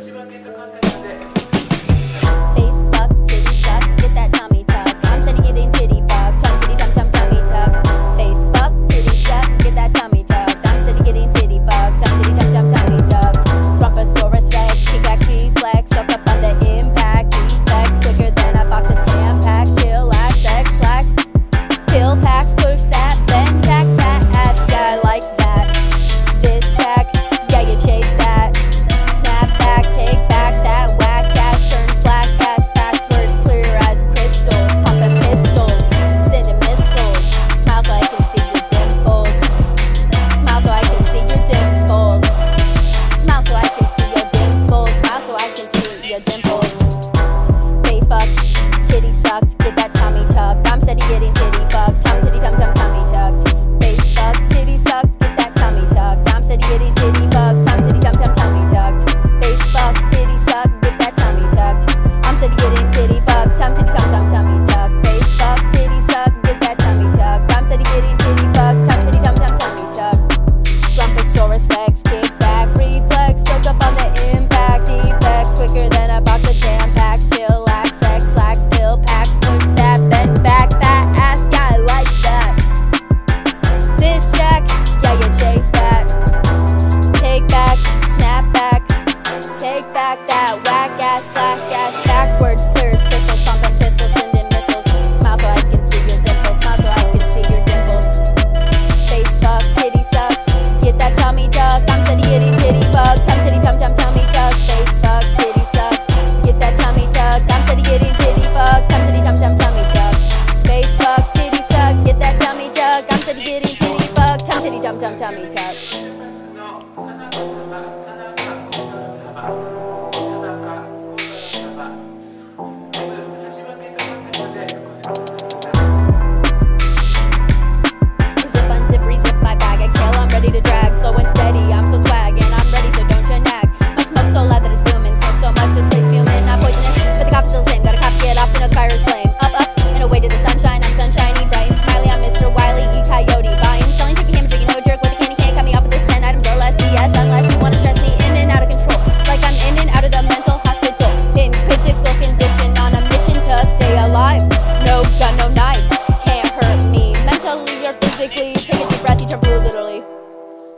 しばけた感じで。tucked. Get that tummy tucked. I'm steady getting titty fucked. Tum titty tum tum. that whack ass, black ass, backwards, clear as crystals, pumping pistols, sending missiles. Smile so I can see your dimples, smile so I can see your dimples. Face fuck, titty suck. get that tummy tuck. I'm city itty titty bug, tum titty tum tum tummy tuck. Face fuck, titty suck. get that tummy tuck. I'm city itty titty bug, tum titty tum tum tummy tuck. Face fuck, titty suck, get that tummy tuck. I'm city itty titty bug, tum titty tum tum tummy tuck.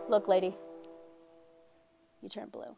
Look, lady, you turn blue.